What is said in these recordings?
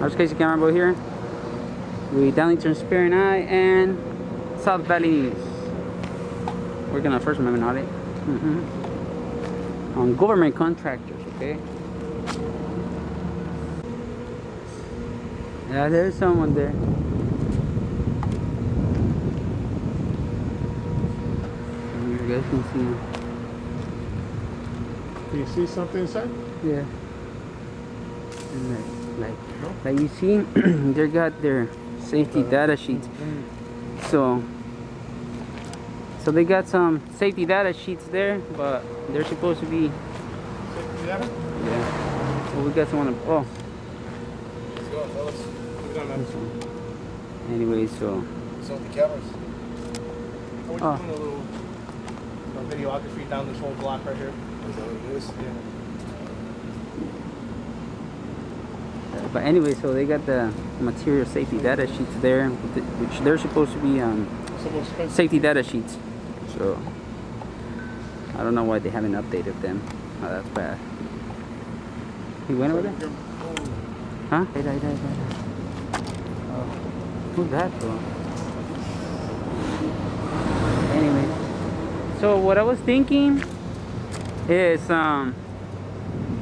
Arch Casey Cameron here with Darlington Spear and I and South Valley. We're gonna First Amendment audit mm-hmm. on government contractors, okay? Yeah, there's someone there. You guys can see him. Do you see something inside? Yeah. And like, like, like you see, they got their safety data sheets. So, so they got some safety data sheets there, but they're supposed to be. Yeah. Yeah. Well, we got someone. Oh, Let's go, fellas. Look at this one. Anyway, so. So with the cameras. We're Oh. doing a little uh, videography down this whole block right here. Is that what it is? Yeah. But anyway, so they got the material safety data sheets there, which they're supposed to be um, So what's expensive? safety data sheets. So I don't know why they haven't updated them. Oh, that's bad. He went over there? Huh? Oh, who's that bro? Anyway, so what I was thinking is um,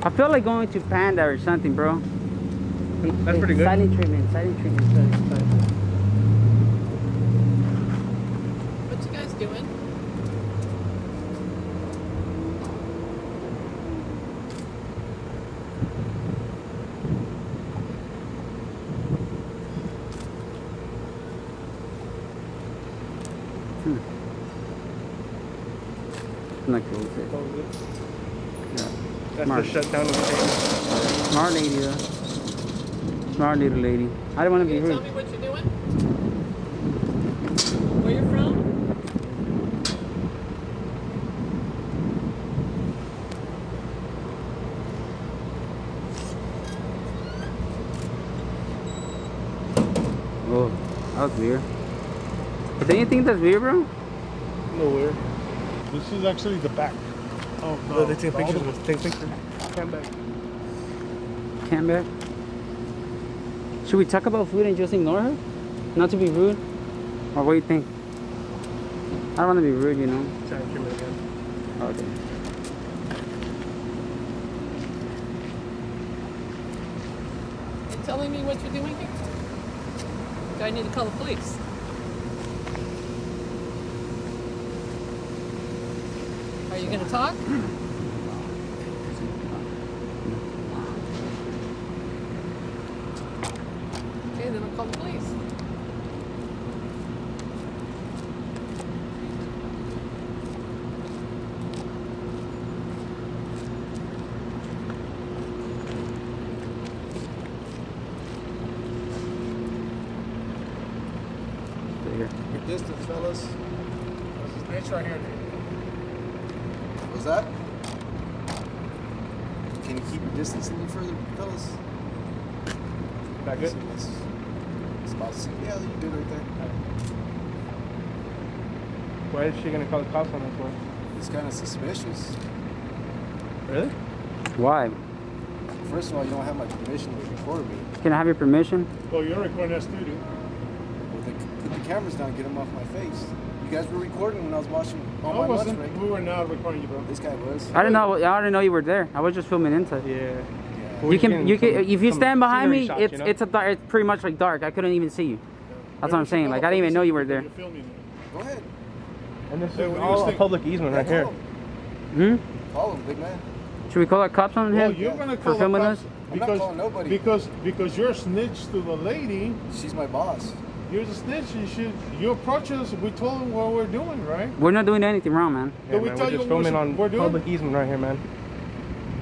I feel like going to Panda or something, bro. That's pretty good. Silent treatment, silent treatment. Silent, silent. What you guys doing? Hmm. Not cool with. Yeah. That's Smart. the shutdown of the. Smart lady though. Smart little lady. I don't want to be you tell me what you're doing? Where you're from? Oh, that was weird. But don't that's weird, bro? Nowhere. This is actually the back. Oh, No, they take the pictures other with take pictures. Come back. Cam back. Should we talk about food and just ignore her? Not to be rude? Or what do you think? I don't want to be rude, you know. Silent treatment again. Okay. You telling me what you're doing here? Do I need to call the police? Are you gonna talk? call the police. Stay here. Your distance, fellas. This is nice right here. What's that? Can you keep your distance a little further, fellas? That good? It's, it's about six. Yeah, you good right there. Why is she gonna call the cops on us for? It's kind of suspicious. Really? Why? First of all, you don't have my permission to record me. Can I have your permission? Well, you're recording us too, dude. Well, then put the cameras down, get them off my face. You guys were recording when I was watching on I my wasn't. break. We were not recording you, bro. This guy was. I didn't know. I didn't know you were there. I was just filming inside. Yeah. Yeah. You can, you can, Some- if you stand behind me, shots, it's you know? it's a dark, it's pretty much like dark. I couldn't even see you. That's what I'm saying. Like I didn't even know you were there. Filming. Go ahead. And this is what all a public easement right here. call him. Hmm. Call him, big man. Should we call the cops on Well, him? you're gonna For call the filming cops us? I'm not because calling nobody. because because you're a snitch to the lady. She's my boss. You're the snitch. You should you approach us. We told him what we're doing, right? We're not doing anything wrong, man. Did we man, tell we're you just what we're filming on we're doing? public easement right here, man.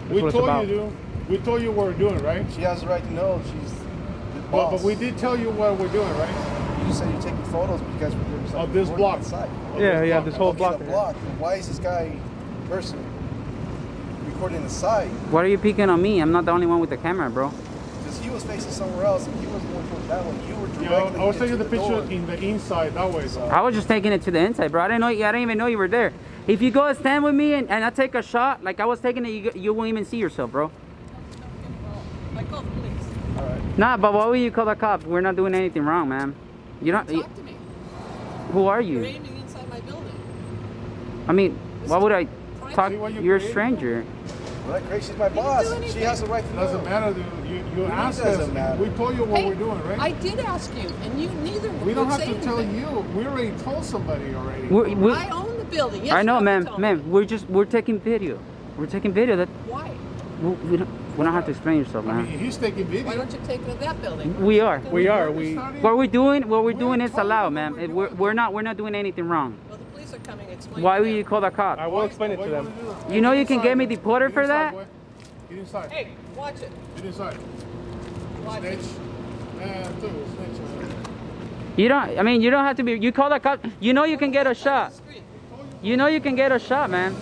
That's We what it's told about. you to. We told you what we're doing, right? She has the right to know she's the But, boss. but we did tell you what we're doing, right? You said you're taking photos, but you guys doing something. Of this block. outside. Of Yeah, yeah, block. this whole okay, block. block. Why is this guy person recording the side? Why are you picking on me? I'm not the only one with the camera, bro. Because he was facing somewhere else and he was going towards that one. You were Yeah, I was taking the picture door. in the inside that way. So. I was just taking it to the inside, bro. I didn't know. I didn't even know you were there. If you go and stand with me and, and I take a shot, like I was taking it, you, you won't even see yourself, bro. I call the police. All right. Nah, but why would you call the cops? We're not doing anything wrong, man. You don't. Talk to me. Who are You're you? aiming inside my building. I mean, why would I talk? See what you You're a stranger. Well, that She's my boss. She has the right to know. Doesn't matter. dude. You you mean asked doesn't us. matter? We told you what Hey, we're doing, right? I did ask you, and you neither we don't have say to tell anything. you. We already told somebody already. We, we, I own the building. Yes, I know, you have ma'am. Ma'am, we're just we're taking video. We're taking video. That Why? we, we don't we don't have to explain yourself, I man. mean, he's taking video. Why don't you take it to that building? We are. We are. We. What we're doing, what we're We doing is you allowed, what ma'am. we're We're, we're not we're not doing anything wrong. Well, the police are coming. Explain. Why to would you call the cop? I will explain it to them. You know you can get me deported for that? Get inside. Hey, watch it. Get inside. Watch Snitch. it. Man, dude, snitch. man. You don't. I mean, you don't have to be. You call the cop. You know you can get a shot. You know you can get a shot, man.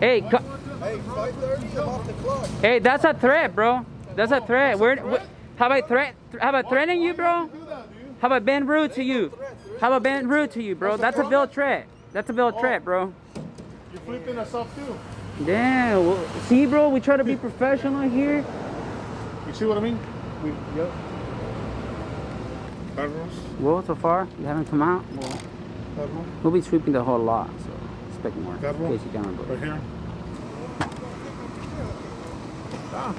Hey, co- Hey, 5:30. I'm off the clock. hey, that's a threat, bro. That's a threat. We're, we how about threat? How about threatening you, bro? Do that, dude. How about being rude to you? How about being rude to you, bro? That's a bill threat. That's a bill threat, bro. You're flipping us off too. Damn. well, See, bro, we try to be professional here. You see what I mean? we yep. Carlos. Well, so far, you haven't come out. Well, we'll be sweeping the whole lot, so expect more. That In one? case you can't. Right here. Ah.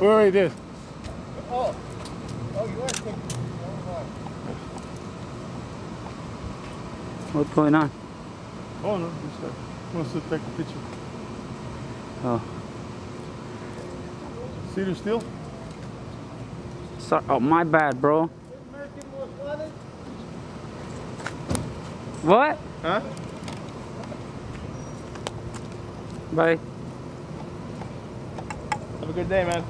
Already did. Oh. Oh, you are taking. What's going on? Oh no, just uh, wants to take a picture. Oh, See the steel? sorry. Oh, my bad, bro. What? Huh? Bye. Have a good day, man.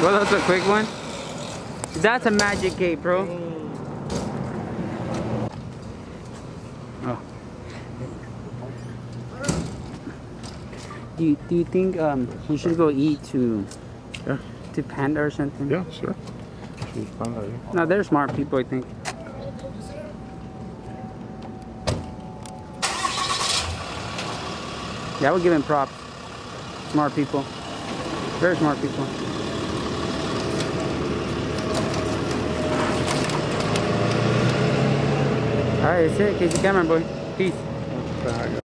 Well, that's a quick one. That's a magic gate, bro. Mm. Do you, do you think um, we should go eat to Yeah. to Panda or something? Yeah, sure. Fine, are? No, they're smart people, I think. Yeah, I would give them props. Smart people. Very smart people. Alright, that's it. KC CameraBoy. Peace.